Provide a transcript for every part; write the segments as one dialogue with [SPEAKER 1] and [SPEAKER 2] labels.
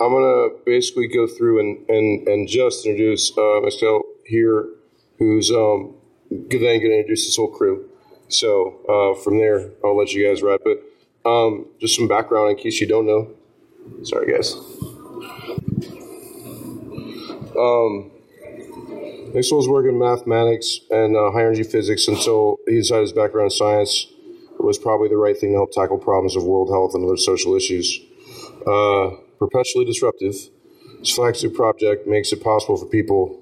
[SPEAKER 1] I'm gonna basically go through and and, and just introduce uh, here, who's um, then going to introduce this whole crew. So uh, from there, I'll let you guys wrap it. Um, just some background in case you don't know. Sorry, guys. Um, Maxwell was working in mathematics and uh, high energy physics until he decided his background in science was probably the right thing to help tackle problems of world health and other social issues. Uh, perpetually disruptive, this flagship project makes it possible for people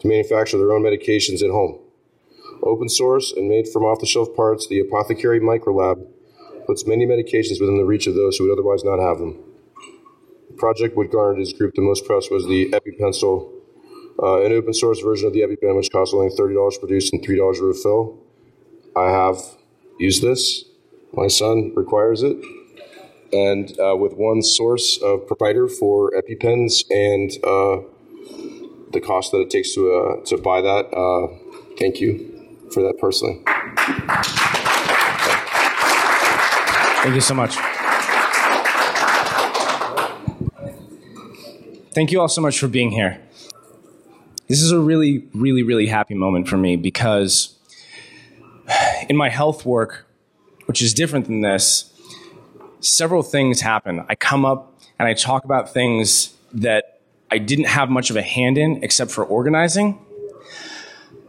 [SPEAKER 1] to manufacture their own medications at home. Open source and made from off the shelf parts, the Apothecary Microlab puts many medications within the reach of those who would otherwise not have them. The project would garner his group the most press was the EpiPencil, uh, an open source version of the EpiPen, which costs only $30 to produce and $3 to refill. I have used this. My son requires it. And uh, with one source of provider for EpiPens and uh, the cost that it takes to, uh, to buy that, thank you for that personally.
[SPEAKER 2] Thank you so much. Thank you all so much for being here. This is a really, really, really happy moment for me because in my health work, which is different than this, several things happen. I come up and I talk about things that I didn't have much of a hand in except for organizing.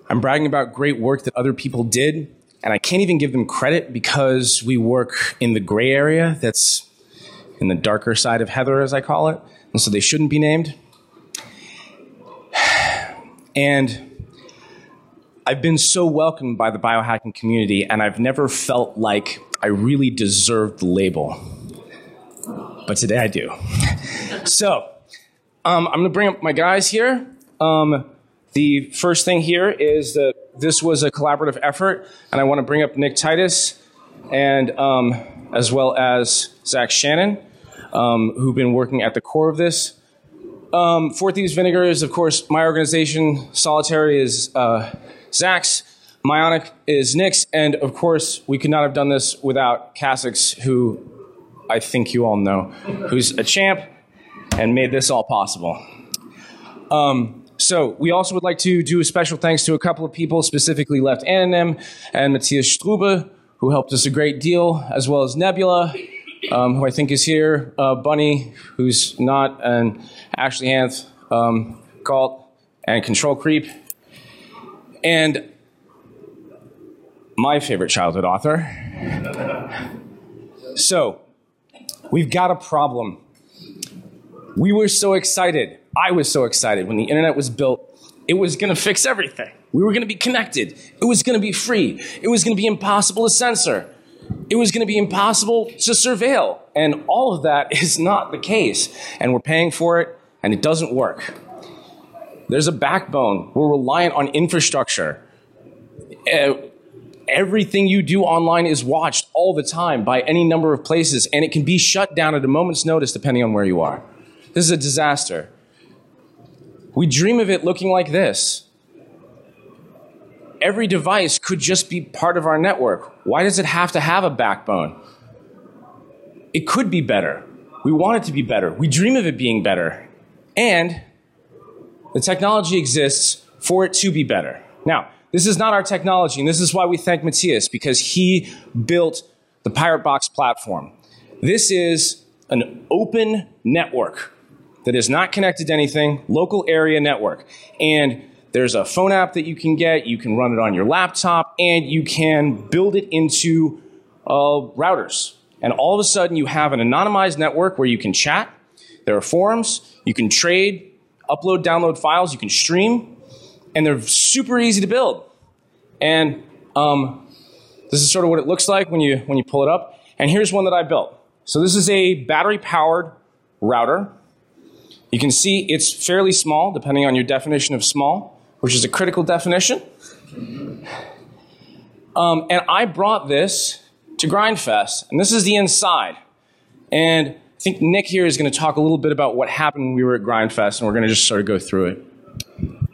[SPEAKER 2] I'm bragging about great work that other people did, and I can't even give them credit because we work in the gray area that's in the darker side of Heather, as I call it, and so they shouldn't be named. And I've been so welcomed by the biohacking community, and I've never felt like I really deserved the label. But today I do. so, um, I'm going to bring up my guys here. Um, the first thing here is that this was a collaborative effort, and I want to bring up Nick Titus and um, as well as Zach Shannon, um, who've been working at the core of this. Um, Four Thieves Vinegar is, of course, my organization. Solitary is uh, Zach's. Myonic is Nix, And, of course, we could not have done this without Cassix, who I think you all know, who's a champ and made this all possible. Um, so we also would like to do a special thanks to a couple of people, specifically Lepht Anonym and Matthias Strubel, who helped us a great deal, as well as Nebula, um, who I think is here, uh, Bunny, who's not, and Ashley Hanth, um, Galt, and Control Creep. And my favorite childhood author. So, we've got a problem. We were so excited I was so excited when the internet was built. It was going to fix everything. We were going to be connected. It was going to be free. It was going to be impossible to censor. It was going to be impossible to surveil. And all of that is not the case. And we're paying for it, and it doesn't work. There's a backbone. We're reliant on infrastructure. Uh, everything you do online is watched all the time by any number of places, and it can be shut down at a moment's notice depending on where you are. This is a disaster. We dream of it looking like this. Every device could just be part of our network. Why does it have to have a backbone? It could be better. We want it to be better. We dream of it being better. And the technology exists for it to be better. Now, this is not our technology, and this is why we thank Matthias, because he built the Pirate Box platform. This is an open network that is not connected to anything, local area network. And there's a phone app that you can get, you can run it on your laptop, and you can build it into uh, routers. And all of a sudden, you have an anonymized network where you can chat, there are forums, you can trade, upload, download files, you can stream, and they're super easy to build. And um, this is sort of what it looks like when you, when you pull it up. And here's one that I built. So this is a battery powered router you can see it's fairly small, depending on your definition of small, which is a critical definition. Um, and I brought this to Grindfest, and this is the inside. And I think Nick here is going to talk a little bit about what happened when we were at Grindfest, and we're going to just sort of go through it.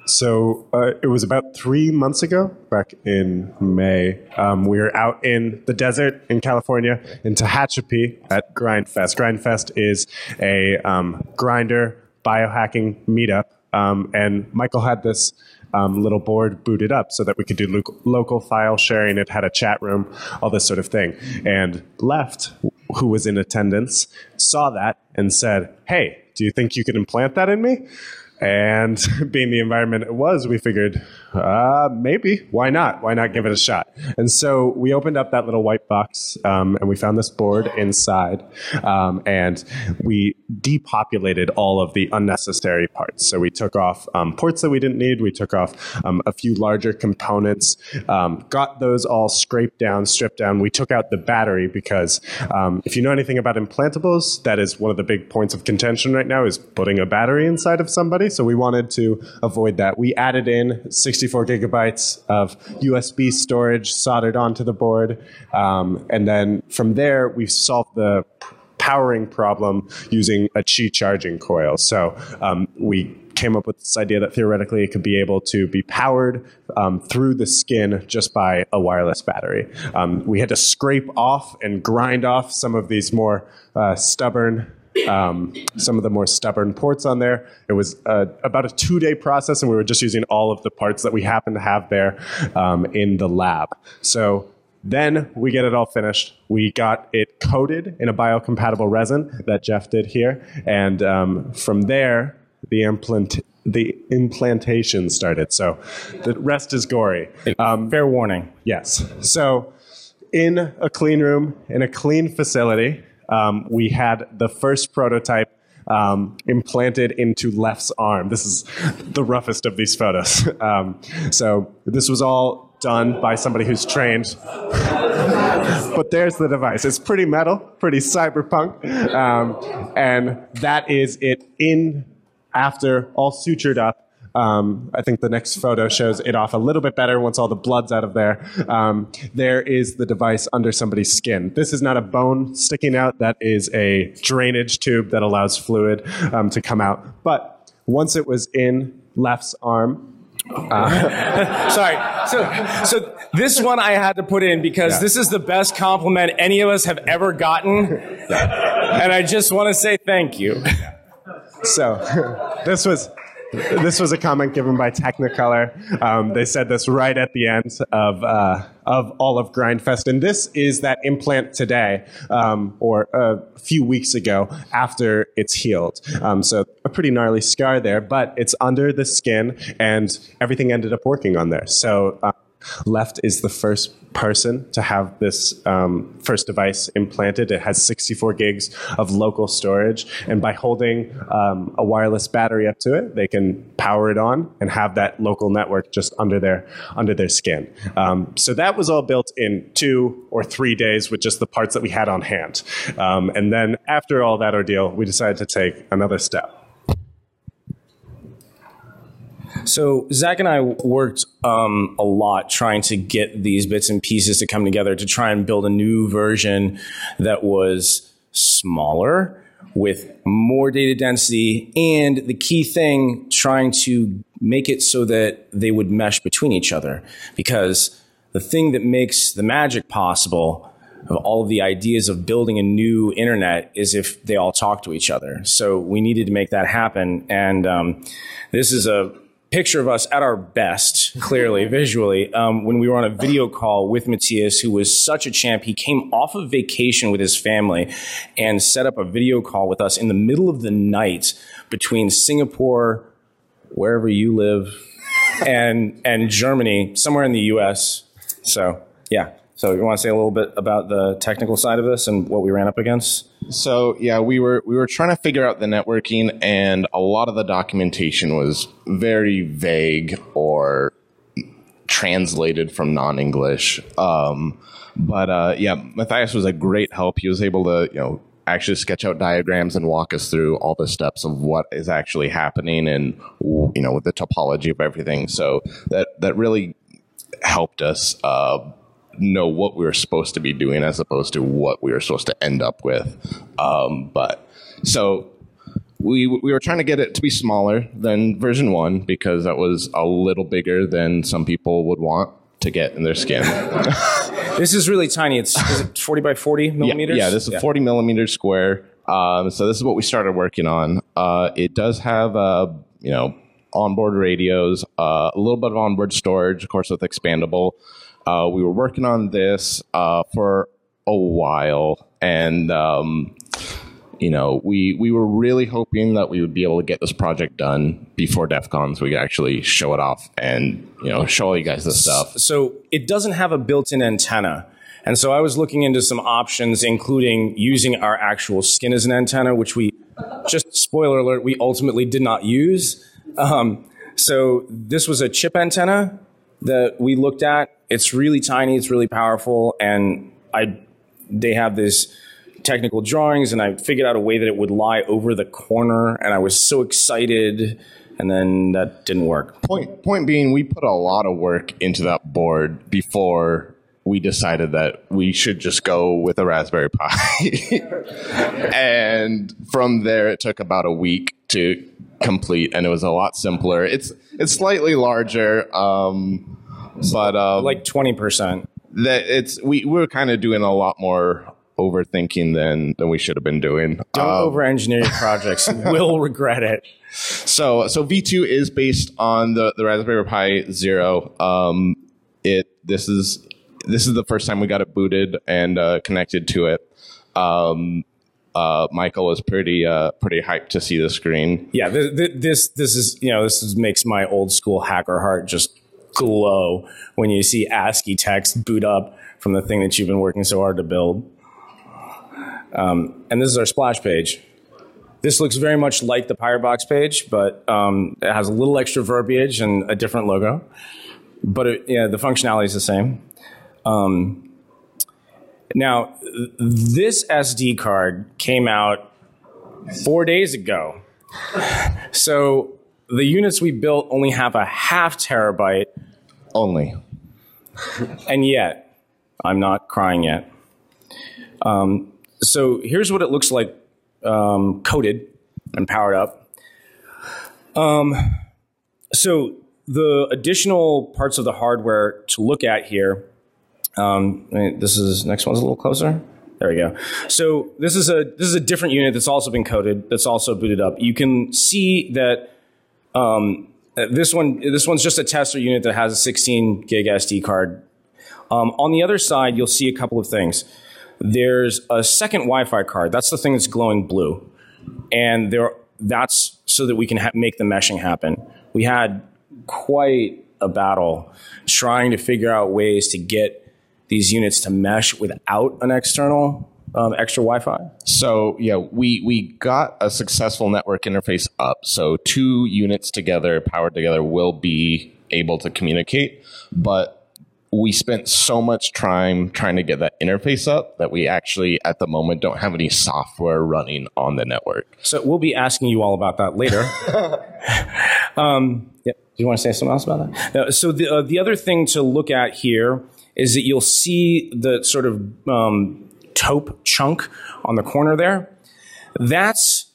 [SPEAKER 3] So uh, it was about three months ago, back in May. Um, we were out in the desert in California, in Tehachapi at Grindfest. Grindfest is a um, grinder biohacking meetup, um, and Michael had this um, little board booted up so that we could do lo- local file sharing. It had a chat room, all this sort of thing. And Lepht, who was in attendance, saw that and said, "Hey, do you think you could implant that in me?" And being the environment it was, we figured, uh, maybe. Why not? Why not give it a shot? And so we opened up that little white box um, and we found this board inside. Um, and we depopulated all of the unnecessary parts. So we took off um, ports that we didn't need. We took off um, a few larger components, um, got those all scraped down, stripped down. We took out the battery because um, if you know anything about implantables, that is one of the big points of contention right now is putting a battery inside of somebody. So we wanted to avoid that. We added in 64 gigabytes of USB storage soldered onto the board. Um, and then from there, we solved the powering problem using a Qi charging coil. So um, we came up with this idea that theoretically it could be able to be powered um, through the skin just by a wireless battery. Um, we had to scrape off and grind off some of these more uh, stubborn um, some of the more stubborn ports on there. It was uh, about a two day process, and we were just using all of the parts that we happen to have there um, in the lab. So then we get it all finished. We got it coated in a biocompatible resin that Jeff did here, and um, from there the implant the implantation started. So the rest is gory.
[SPEAKER 2] Um, Fair warning.
[SPEAKER 3] Yes. So in a clean room in a clean facility um, we had the first prototype um, implanted into Lepht's arm. This is the roughest of these photos. Um, so this was all done by somebody who's trained. but there's the device. It's pretty metal, pretty cyberpunk, um, and that is it in after all sutured up um, I think the next photo shows it off a little bit better once all the blood's out of there. Um, there is the device under somebody's skin. This is not a bone sticking out. That is a drainage tube that allows fluid um, to come out. But once it was in Lepht's arm,
[SPEAKER 2] uh, Sorry. So, so this one I had to put in because yeah. this is the best compliment any of us have ever gotten, and I just want to say thank you.
[SPEAKER 3] So, this was this was a comment given by Technicolor. Um, they said this right at the end of uh, of all of Grindfest, and this is that implant today, um, or a few weeks ago after it's healed. Um, so a pretty gnarly scar there, but it's under the skin, and everything ended up working on there. So. Uh, Lepht is the first person to have this um, first device implanted. It has 64 gigs of local storage, and by holding um, a wireless battery up to it, they can power it on and have that local network just under their under their skin. Um, so that was all built in two or three days with just the parts that we had on hand. Um, and then after all that ordeal, we decided to take another step.
[SPEAKER 2] So Zach and I worked um, a lot trying to get these bits and pieces to come together to try and build a new version that was smaller with more data density and the key thing trying to make it so that they would mesh between each other because the thing that makes the magic possible of all of the ideas of building a new internet is if they all talk to each other. So we needed to make that happen. And um, this is a picture of us at our best, clearly, visually, um, when we were on a video call with Matthias, who was such a champ. He came off of vacation with his family and set up a video call with us in the middle of the night between Singapore, wherever you live, and and Germany, somewhere in the U.S. So, yeah. So, you want to say a little bit about the technical side of this and what we ran up against?
[SPEAKER 4] So yeah, we were we were trying to figure out the networking, and a lot of the documentation was very vague or translated from non-English. Um, but uh, yeah, Matthias was a great help. He was able to you know actually sketch out diagrams and walk us through all the steps of what is actually happening and you know with the topology of everything. So that that really helped us. Uh, know what we were supposed to be doing as opposed to what we were supposed to end up with. Um, but so we we were trying to get it to be smaller than version one because that was a little bigger than some people would want to get in their skin.
[SPEAKER 2] This is really tiny. It's is it 40 by 40 millimeters?
[SPEAKER 4] Yeah, this is 40 millimeters square. Um, so this is what we started working on. Uh, it does have, uh, you know, onboard radios, uh, a little bit of onboard storage, of course, with expandable. Uh, we were working on this uh, for a while, and um, you know, we we were really hoping that we would be able to get this project done before DEF CON so we could actually show it off and you know show all you guys this stuff.
[SPEAKER 2] So it doesn't have a built-in antenna. And so I was looking into some options, including using our actual skin as an antenna, which we, just spoiler alert, we ultimately did not use. Um, so this was a chip antenna that we looked at. It's really tiny, it's really powerful, and I, they have this technical drawings, and I figured out a way that it would lie over the corner, and I was so excited, and then that didn't work.
[SPEAKER 4] Point point being, we put a lot of work into that board before we decided that we should just go with a Raspberry Pi. and from there, it took about a week to complete, and it was a lot simpler. It's it's slightly larger, um, but um,
[SPEAKER 2] Like 20%.
[SPEAKER 4] that it's we we're kind of doing a lot more overthinking than than we should have been doing.
[SPEAKER 2] Don't
[SPEAKER 4] Um,
[SPEAKER 2] over engineer your projects. You will regret it.
[SPEAKER 4] So so V2 is based on the the Raspberry Pi Zero. Um, it this is this is the first time we got it booted and uh, connected to it. Um, uh, Michael was pretty uh, pretty hyped to see the screen.
[SPEAKER 2] Yeah, th- th- this this is you know this is, makes my old school hacker heart just glow when you see ASCII text boot up from the thing that you've been working so hard to build. Um, and this is our splash page. This looks very much like the PirateBox page, but um, it has a little extra verbiage and a different logo. But it, yeah, the functionality is the same. Um, now, this SD card came out four days ago. So the units we built only have a half terabyte,
[SPEAKER 4] Only
[SPEAKER 2] and yet I'm not crying yet. Um, so here's what it looks like um, coated and powered up. Um, so the additional parts of the hardware to look at here. Um, this is next one's a little closer. There we go. So this is a this is a different unit that's also been coded That's also booted up. You can see that um, this one this one's just a tester unit that has a 16 gig SD card. Um, on the other side, you'll see a couple of things. There's a second Wi-Fi card. That's the thing that's glowing blue, and there that's so that we can ha- make the meshing happen. We had quite a battle trying to figure out ways to get these units to mesh without an external um, extra Wi-Fi.
[SPEAKER 4] So yeah, we we got a successful network interface up. So two units together, powered together, will be able to communicate. But we spent so much time trying to get that interface up that we actually, at the moment, don't have any software running on the network.
[SPEAKER 2] So we'll be asking you all about that later. um, yeah. Do you want to say something else about that? No, so the uh, the other thing to look at here is that you'll see the sort of um, taupe chunk on the corner there. That's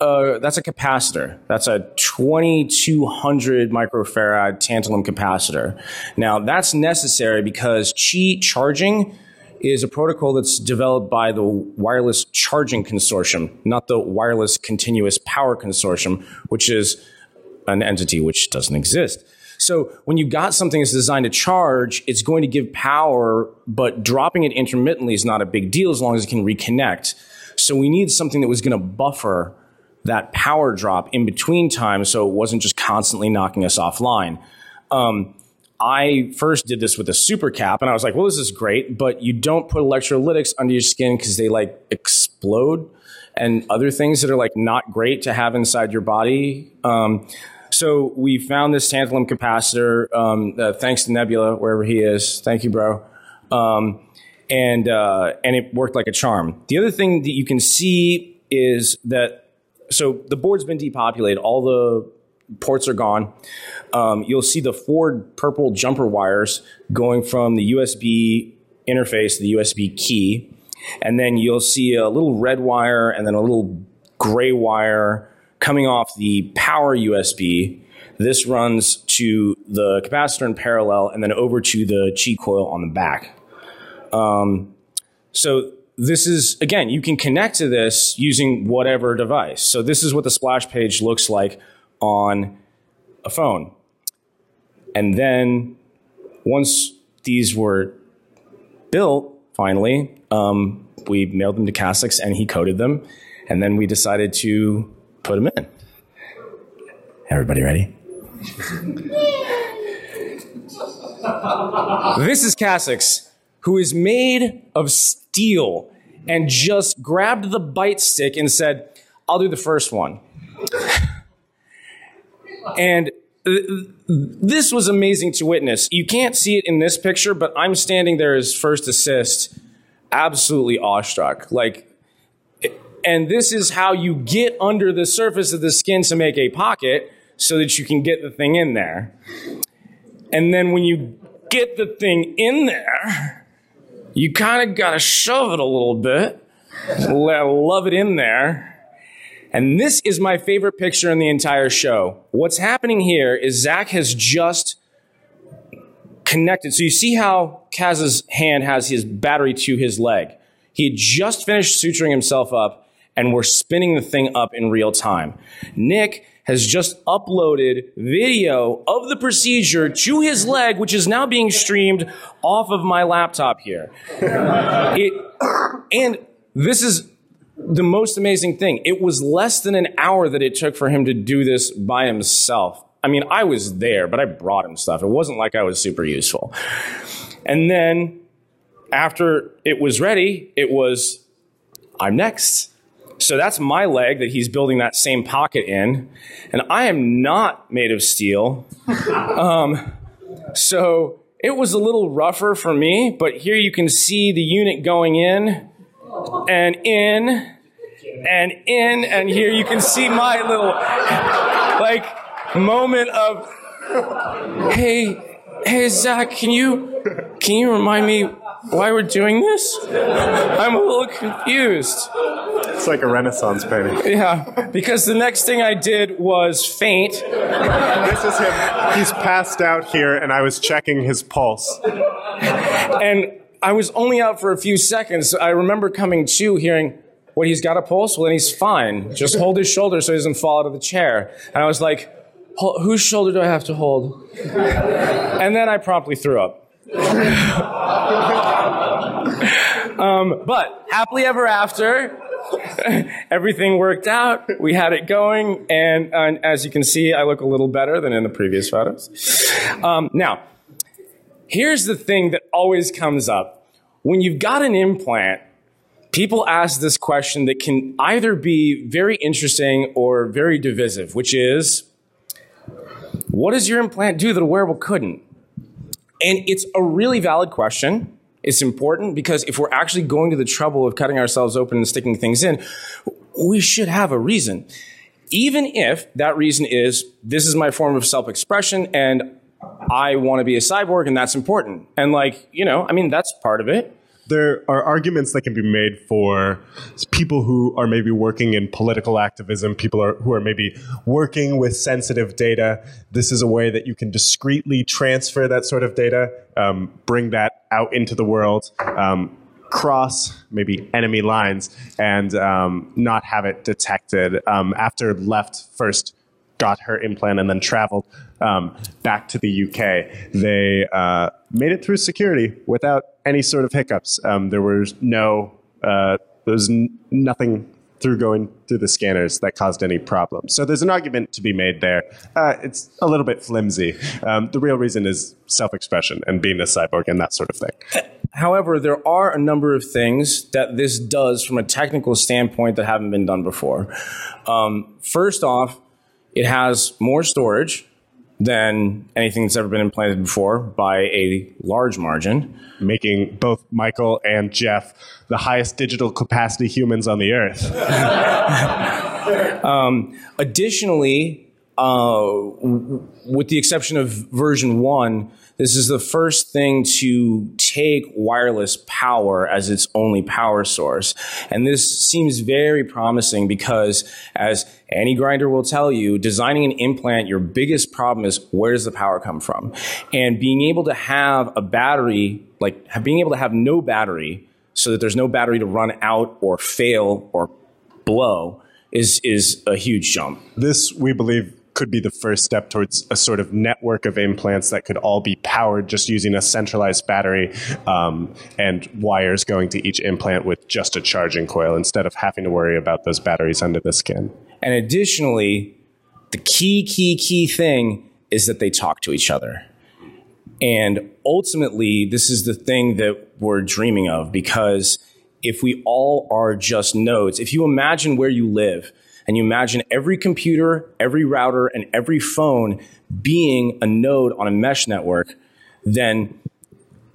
[SPEAKER 2] uh, that's a capacitor. That's a 2200 microfarad tantalum capacitor. Now that's necessary because Qi charging is a protocol that's developed by the Wireless Charging Consortium, not the Wireless Continuous Power Consortium, which is an entity which doesn't exist. So when you've got something that's designed to charge, it's going to give power, but dropping it intermittently is not a big deal as long as it can reconnect. So we need something that was going to buffer that power drop in between times so it wasn't just constantly knocking us offline. Um, I first did this with a super cap and I was like, well, this is great, but you don't put electrolytics under your skin because they like explode and other things that are like not great to have inside your body. Um, so we found this tantalum capacitor, um, uh, thanks to Nebula, wherever he is. Thank you, bro. Um, and, uh, and it worked like a charm. The other thing that you can see is that so the board's been depopulated. All the ports are gone. Um, you'll see the four purple jumper wires going from the USB interface to the USB key. And then you'll see a little red wire and then a little gray wire coming off the power USB. This runs to the capacitor in parallel and then over to the Qi coil on the back. Um, so this is, again, you can connect to this using whatever device. So this is what the splash page looks like on a phone. And then once these were built, finally, um, we mailed them to Cassix and he coded them. And then we decided to put them in. Everybody ready? this is Cassix, who is made of steel and just grabbed the bite stick and said, I'll do the first one. and this was amazing to witness. You can't see it in this picture, but I'm standing there as first assist, absolutely awestruck. Like, and this is how you get under the surface of the skin to make a pocket so that you can get the thing in there. And then when you get the thing in there, you kind of got to shove it a little bit, love it in there. And this is my favorite picture in the entire show. What's happening here is Zach has just connected. So you see how Kaz's hand has his battery to his leg. He had just finished suturing himself up and we're spinning the thing up in real time. Nick has just uploaded video of the procedure to his leg, which is now being streamed off of my laptop here. it, and this is the most amazing thing. It was less than an hour that it took for him to do this by himself. I mean, I was there, but I brought him stuff. It wasn't like I was super useful. And then after it was ready, it was, I'm next. So that's my leg that he's building that same pocket in. And I am not made of steel. um, so it was a little rougher for me, but here you can see the unit going in and in and in. And here you can see my little, like, moment of, hey, hey, Zach, can you, can you remind me why we're doing this? I'm a little confused.
[SPEAKER 3] It's like a Renaissance painting.
[SPEAKER 2] Yeah, because the next thing I did was faint.
[SPEAKER 3] This is him. He's passed out here, and I was checking his pulse.
[SPEAKER 2] And I was only out for a few seconds. I remember coming to hearing, what, he's got a pulse? Well, then he's fine. Just hold his shoulder so he doesn't fall out of the chair. And I was like, whose shoulder do I have to hold? And then I promptly threw up. um, but happily ever after, everything worked out. We had it going, and, and, as you can see, I look a little better than in the previous photos. Um, now, here's the thing that always comes up when you've got an implant. People ask this question that can either be very interesting or very divisive, which is, what does your implant do that a wearable couldn't? And it's a really valid question. It's important because if we're actually going to the trouble of cutting ourselves open and sticking things in, we should have a reason. Even if that reason is this is my form of self expression and I want to be a cyborg and that's important. And like, you know, I mean, that's part of it
[SPEAKER 3] there are arguments that can be made for people who are maybe working in political activism, people are, who are maybe working with sensitive data. This is a way that you can discreetly transfer that sort of data, um, bring that out into the world. Um, cross maybe enemy lines and um, not have it detected um, after left first got her implant and then traveled um, back to the UK. They uh, made it through security without any sort of hiccups. Um, there was no, uh, there was n- nothing through going through the scanners that caused any problems. So there's an argument to be made there. Uh, it's a little bit flimsy. Um, the real reason is self-expression and being a cyborg and that sort of thing.
[SPEAKER 2] However, there are a number of things that this does from a technical standpoint that haven't been done before. Um, first off, it has more storage than anything that's ever been implanted before by a large margin.
[SPEAKER 3] Making both Michael and Jeff the highest digital capacity humans on the earth.
[SPEAKER 2] um, additionally, uh, with the exception of version one, this is the first thing to take wireless power as its only power source. And this seems very promising because, as any grinder will tell you, designing an implant, your biggest problem is where does the power come from? And being able to have a battery, like being able to have no battery so that there's no battery to run out or fail or blow is, is a huge jump.
[SPEAKER 3] This, we believe, could be the first step towards a sort of network of implants that could all be powered just using a centralized battery um, and wires going to each implant with just a charging coil instead of having to worry about those batteries under the skin.
[SPEAKER 2] And additionally, the key, key, key thing is that they talk to each other. And ultimately, this is the thing that we're dreaming of because if we all are just nodes, if you imagine where you live, and you imagine every computer, every router, and every phone being a node on a mesh network, then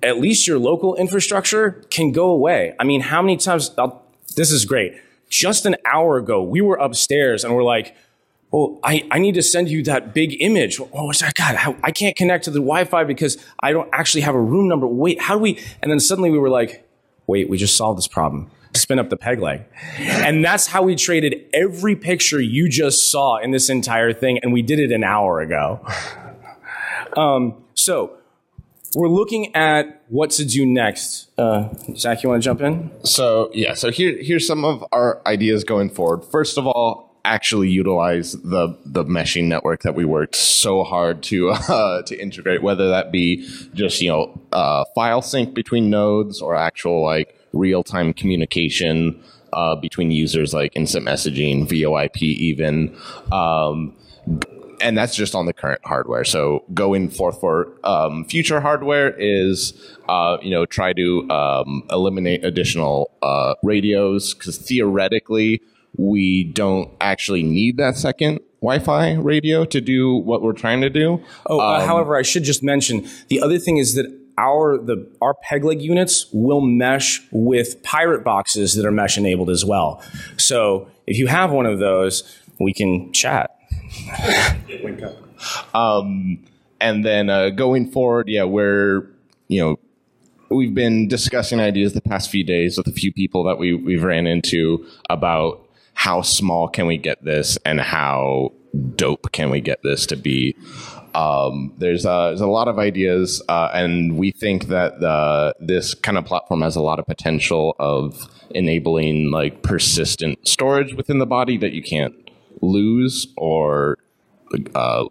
[SPEAKER 2] at least your local infrastructure can go away. I mean, how many times? I'll, this is great. Just an hour ago, we were upstairs and we're like, well, I, I need to send you that big image. Oh? God, I can't connect to the Wi Fi because I don't actually have a room number. Wait, how do we? And then suddenly we were like, wait, we just solved this problem spin up the peg leg. And that's how we traded every picture you just saw in this entire thing, and we did it an hour ago. Um, so we're looking at what to do next. Uh, Zach, you want to jump in?
[SPEAKER 4] So yeah, so here here's some of our ideas going forward. First of all, actually utilize the the meshing network that we worked so hard to uh, to integrate, whether that be just you know uh, file sync between nodes or actual like real time communication uh, between users, like instant messaging, VoIP, even. Um, and that's just on the current hardware. So going forth for um, future hardware is, uh, you know, try to um, eliminate additional uh, radios because theoretically we don't actually need that second Wi-Fi radio to do what we're trying to do.
[SPEAKER 2] Oh, uh, um, however, I should just mention the other thing is that our the our peg leg units will mesh with pirate boxes that are mesh enabled as well. So if you have one of those, we can chat.
[SPEAKER 4] um, and then uh, going forward, yeah, we're you know we've been discussing ideas the past few days with a few people that we we've ran into about how small can we get this and how dope can we get this to be. Um, there's, a, there's a lot of ideas, uh, and we think that the, this kind of platform has a lot of potential of enabling like persistent storage within the body that you can't lose or uh,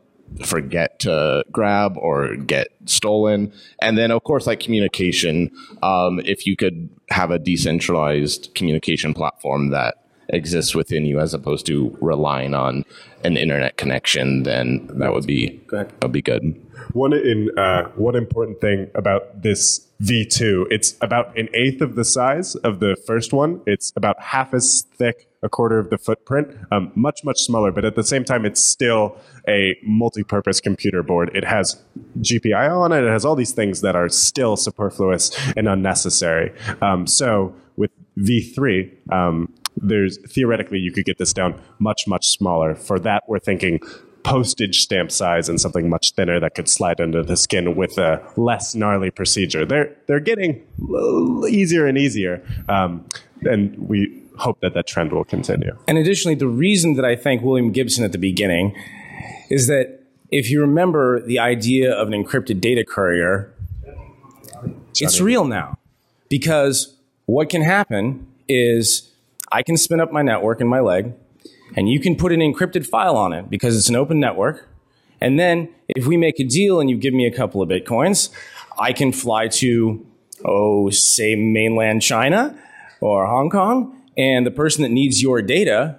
[SPEAKER 4] forget to grab or get stolen. And then, of course, like communication, um, if you could have a decentralized communication platform that exists within you as opposed to relying on an internet connection, then that would be that would be good.
[SPEAKER 3] One in uh, one important thing about this V2, it's about an eighth of the size of the first one. It's about half as thick, a quarter of the footprint, um, much much smaller. But at the same time, it's still a multi-purpose computer board. It has GPIO on it. It has all these things that are still superfluous and unnecessary. Um, so with V3, um, there's theoretically you could get this down much much smaller. For that, we're thinking postage stamp size and something much thinner that could slide under the skin with a less gnarly procedure. They're they're getting easier and easier, um, and we hope that that trend will continue.
[SPEAKER 2] And additionally, the reason that I thank William Gibson at the beginning is that if you remember the idea of an encrypted data courier, it's real now because what can happen is I can spin up my network in my leg, and you can put an encrypted file on it because it's an open network. And then if we make a deal and you give me a couple of bitcoins, I can fly to, oh, say mainland China or Hong Kong, and the person that needs your data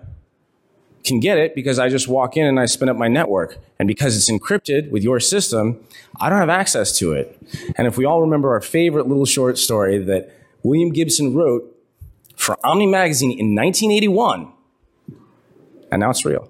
[SPEAKER 2] can get it because I just walk in and I spin up my network. And because it's encrypted with your system, I don't have access to it. And if we all remember our favorite little short story that William Gibson wrote for Omni Magazine in 1981, and now it's real.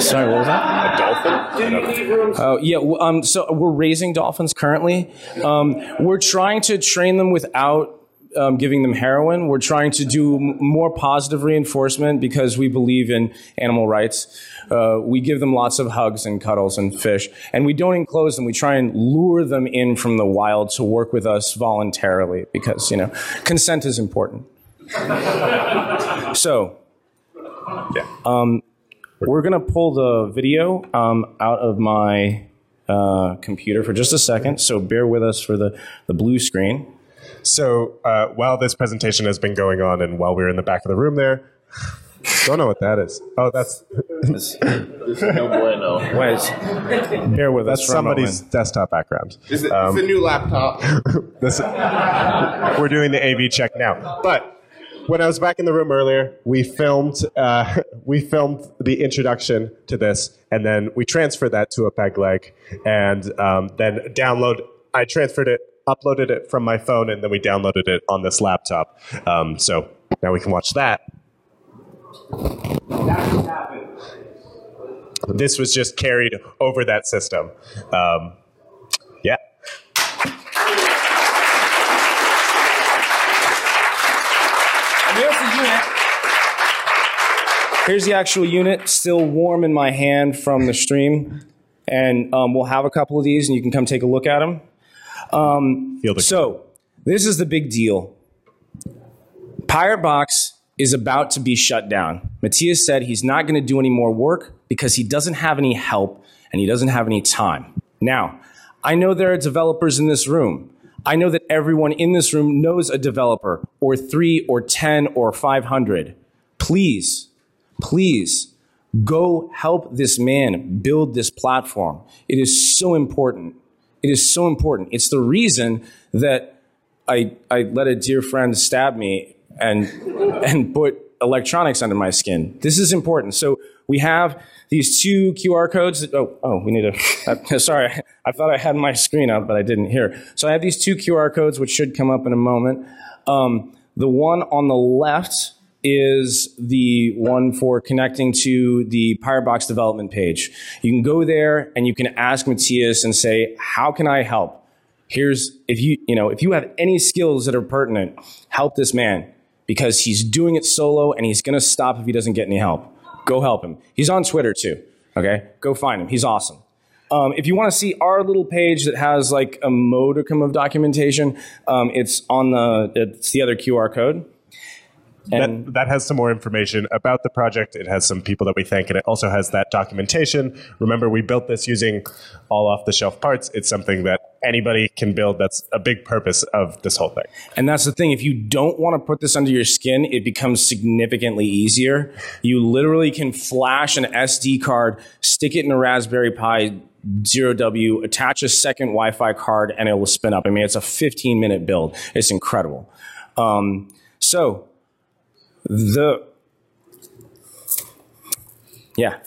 [SPEAKER 2] Sorry, what was that?
[SPEAKER 4] A dolphin?
[SPEAKER 2] Oh, yeah. Um, so we're raising dolphins currently. Um, we're trying to train them without um, giving them heroin. We're trying to do m- more positive reinforcement because we believe in animal rights. Uh, we give them lots of hugs and cuddles and fish, and we don't enclose them. We try and lure them in from the wild to work with us voluntarily because you know consent is important. so, um, we're gonna pull the video um, out of my uh, computer for just a second. So bear with us for the the blue screen.
[SPEAKER 3] So uh, while this presentation has been going on, and while we were in the back of the room there, don't know what that is. Oh, that's
[SPEAKER 4] No bueno.
[SPEAKER 2] Wait, bear with
[SPEAKER 3] that's
[SPEAKER 2] us for a
[SPEAKER 3] somebody's desktop background.
[SPEAKER 4] Is it, it's a new laptop.
[SPEAKER 3] This, we're doing the AV check now. But when I was back in the room earlier, we filmed uh, we filmed the introduction to this, and then we transferred that to a peg leg, and um, then download. I transferred it, uploaded it from my phone, and then we downloaded it on this laptop. Um, so now we can watch that. This was just carried over that system. Um, yeah.
[SPEAKER 2] Here's the. Actual unit, still warm in my hand from the stream. And um, we'll have a couple of these, and you can come take a look at them.
[SPEAKER 3] Um, the
[SPEAKER 2] So, this is the big deal. Pirate Box is about to be shut down. Matthias said he's not going to do any more work because he doesn't have any help and he doesn't have any time. Now, I know there are developers in this room. I know that everyone in this room knows a developer or three or 10 or 500. Please, please go help this man build this platform. It is so important. It is so important. It's the reason that I, I let a dear friend stab me and, and put electronics under my skin. This is important. So we have these two QR codes. That, oh, oh, we need to. sorry, I thought I had my screen up, but I didn't here. So I have these two QR codes, which should come up in a moment. Um, the one on the left is the one for connecting to the PirateBox development page. You can go there and you can ask Matthias and say, "How can I help?" Here's if you you know if you have any skills that are pertinent, help this man because he's doing it solo and he's going to stop if he doesn't get any help. Go help him. He's on Twitter too. Okay, go find him. He's awesome. Um, if you want to see our little page that has like a modicum of documentation, um, it's on the it's the other QR code. And
[SPEAKER 3] that, that has some more information about the project. It has some people that we thank, and it also has that documentation. Remember, we built this using all off the shelf parts. It's something that anybody can build. That's a big purpose of this whole thing.
[SPEAKER 2] And that's the thing. If you don't want to put this under your skin, it becomes significantly easier. You literally can flash an SD card, stick it in a Raspberry Pi Zero W, attach a second Wi Fi card, and it will spin up. I mean, it's a 15 minute build. It's incredible. Um, so, the. Yeah.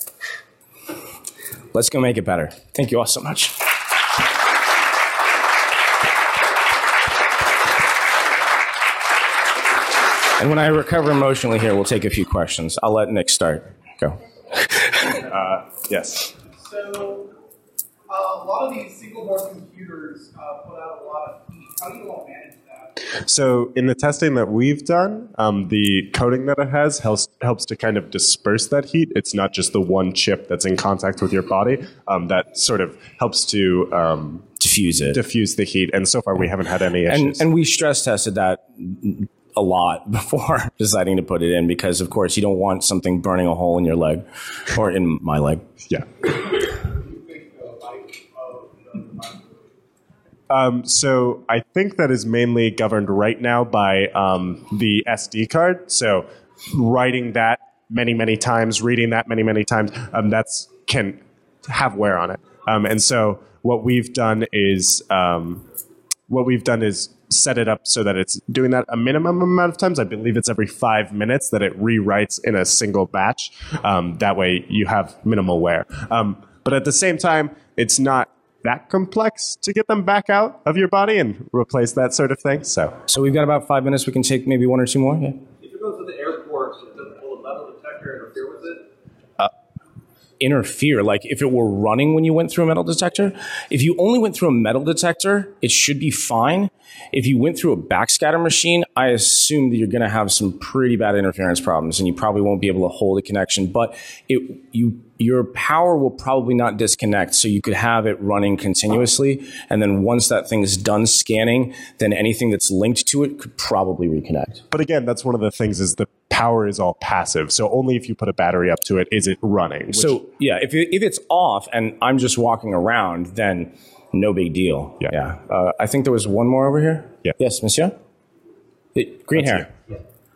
[SPEAKER 2] Let's go make it better. Thank you all so much. And when I recover emotionally here, we'll take a few questions. I'll let Nick start. Go.
[SPEAKER 3] Yes.
[SPEAKER 5] So, uh, a lot of these single board computers uh, put out a lot of heat. How do you all manage that?
[SPEAKER 3] So in the testing that we've done, um, the coating that it has helps helps to kind of disperse that heat. It's not just the one chip that's in contact with your body. Um, that sort of helps to um,
[SPEAKER 2] Diffuse it.
[SPEAKER 3] diffuse the heat. And so far, we haven't had any
[SPEAKER 2] and,
[SPEAKER 3] issues.
[SPEAKER 2] and we stress tested that a lot before deciding to put it in because, of course, you don't want something burning a hole in your leg or in my leg.
[SPEAKER 3] yeah. Um, so I think that is mainly governed right now by um, the SD card. So writing that many, many times, reading that many, many times, um, that's can have wear on it. Um, and so what we've done is um, what we've done is set it up so that it's doing that a minimum amount of times. I believe it's every five minutes that it rewrites in a single batch. Um, that way you have minimal wear. But at the same time, it's not that complex to get them back out of your body and replace that sort of thing. So
[SPEAKER 2] So we've got about five minutes. We can take maybe one or two more. Yeah.
[SPEAKER 5] If it goes to the airport, will the metal detector interfere with it?
[SPEAKER 2] Uh, interfere. Like if it were running when you went through a metal detector, if you only went through a metal detector, it should be fine. If you went through a backscatter machine, I assume that you're going to have some pretty bad interference problems and you probably won't be able to hold a connection, but it, you, your power will probably not disconnect. So you could have it running continuously. And then once that thing is done scanning, then anything that's linked to it could probably reconnect.
[SPEAKER 3] But again, that's one of the things is the power is all passive. So only if you put a battery up to it is it running. which-
[SPEAKER 2] So yeah, if it, if it's off and I'm just walking around, then no big deal.
[SPEAKER 3] Yeah.
[SPEAKER 2] yeah. Uh, I think there was one more over here.
[SPEAKER 3] Yeah.
[SPEAKER 2] Yes, Monsieur. The green
[SPEAKER 3] That's
[SPEAKER 2] hair.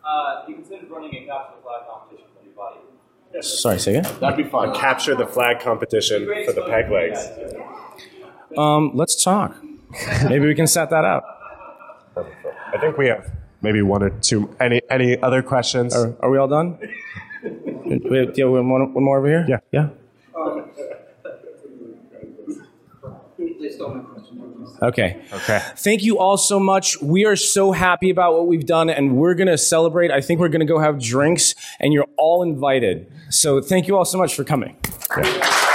[SPEAKER 6] Uh, you considered running a capture the flag competition for your body.
[SPEAKER 2] Sorry, say again.
[SPEAKER 3] that'd be fun. Capture the flag competition for the peg legs.
[SPEAKER 2] Um, let's talk. Maybe we can set that up.
[SPEAKER 3] I think we have maybe one or two. Any any other questions?
[SPEAKER 2] Are, are we all done? we have, yeah, one, more- one more over here.
[SPEAKER 3] Yeah.
[SPEAKER 2] Yeah. Okay.
[SPEAKER 3] Okay.
[SPEAKER 2] Thank you all so much. We are so happy about what we've done and we're going to celebrate. I think we're going to go have drinks and you're all invited. So thank you all so much for coming.
[SPEAKER 3] Yeah.